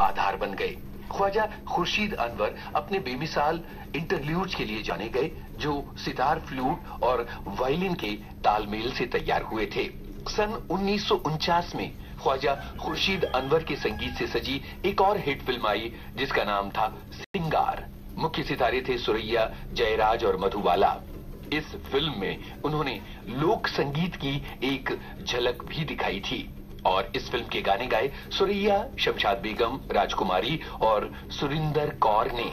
आधार बन गए। ख्वाजा खुर्शीद अनवर अपने बेमिसाल इंटरल्यूड के लिए जाने गए, जो सितार फ्लूट और वायलिन के तालमेल से तैयार हुए थे। सन उन्नीस सौ उनचास में ख्वाजा खुर्शीद अनवर के संगीत से सजी एक और हिट फ़िल्म आई, जिसका नाम था सिंगार। मुख्य सितारे थे सुरैया, जयराज और मधुबाला। इस फ़िल्म में उन्होंने लोक संगीत की एक झलक भी दिखाई थी। और इस फ़िल्म के गाने गाए सुरैया शमशाद बेगम राजकुमारी और सुरिंदर कौर ने।